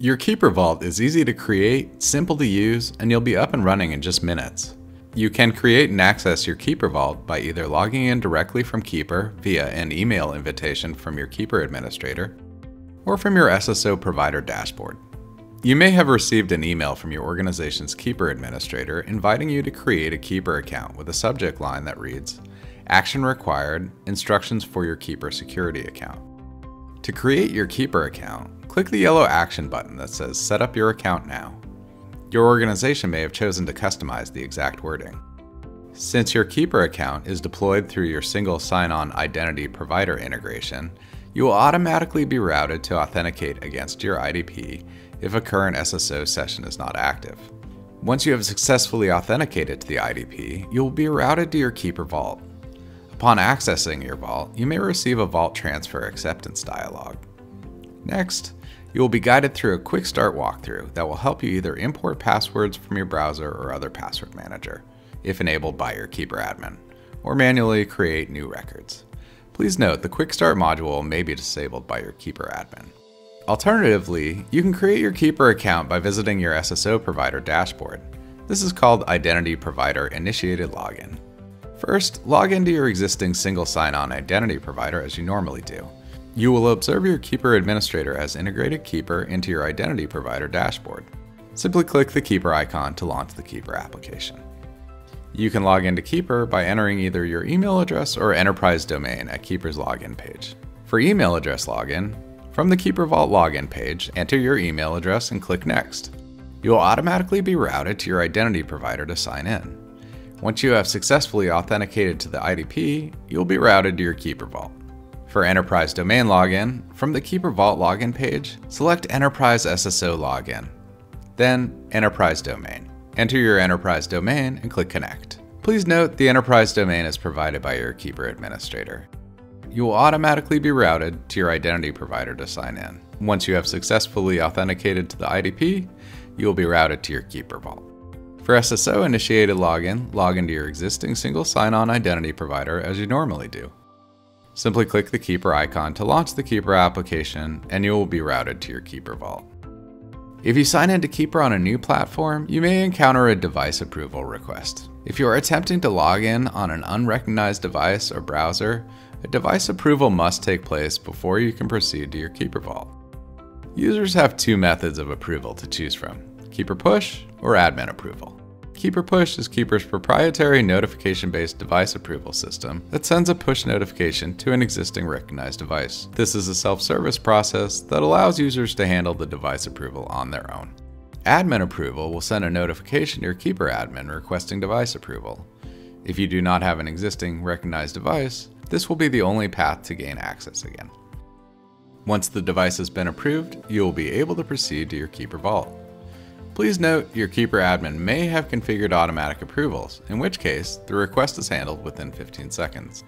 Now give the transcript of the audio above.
Your Keeper Vault is easy to create, simple to use, and you'll be up and running in just minutes. You can create and access your Keeper Vault by either logging in directly from Keeper via an email invitation from your Keeper administrator or from your SSO provider dashboard. You may have received an email from your organization's Keeper administrator inviting you to create a Keeper account with a subject line that reads, Action Required Instructions for your Keeper Security Account. To create your Keeper account, click the yellow action button that says Set up your account now. Your organization may have chosen to customize the exact wording. Since your Keeper account is deployed through your single sign on identity provider integration, you will automatically be routed to authenticate against your IDP if a current SSO session is not active. Once you have successfully authenticated to the IDP, you will be routed to your Keeper Vault. Upon accessing your vault, you may receive a vault transfer acceptance dialog. Next, you will be guided through a quick start walkthrough that will help you either import passwords from your browser or other password manager, if enabled by your Keeper admin, or manually create new records. Please note the Quick Start module may be disabled by your Keeper admin. Alternatively, you can create your Keeper account by visiting your SSO provider dashboard. This is called Identity Provider Initiated Login. First, log into your existing single sign-on identity provider as you normally do. You will observe your Keeper administrator as integrated Keeper into your identity provider dashboard. Simply click the Keeper icon to launch the Keeper application. You can log into Keeper by entering either your email address or enterprise domain at Keeper's login page. For email address login, from the Keeper Vault login page, enter your email address and click Next. You will automatically be routed to your identity provider to sign in. Once you have successfully authenticated to the IDP, you'll be routed to your Keeper Vault. For Enterprise Domain Login, from the Keeper Vault login page, select Enterprise SSO Login. Then, Enterprise Domain. Enter your enterprise domain and click Connect. Please note the enterprise domain is provided by your Keeper administrator. You will automatically be routed to your identity provider to sign in. Once you have successfully authenticated to the IDP, you will be routed to your Keeper Vault. For SSO initiated login, log into your existing single sign on identity provider as you normally do. Simply click the Keeper icon to launch the Keeper application, and you will be routed to your Keeper Vault. If you sign into Keeper on a new platform, you may encounter a device approval request. If you are attempting to log in on an unrecognized device or browser, a device approval must take place before you can proceed to your Keeper Vault. Users have two methods of approval to choose from, Keeper Push or Admin Approval. Keeper Push is Keeper's proprietary notification based device approval system that sends a push notification to an existing recognized device. This is a self service process that allows users to handle the device approval on their own. Admin approval will send a notification to your Keeper admin requesting device approval. If you do not have an existing recognized device, this will be the only path to gain access again. Once the device has been approved, you will be able to proceed to your Keeper Vault. Please note your Keeper admin may have configured automatic approvals, in which case the request is handled within 15 seconds.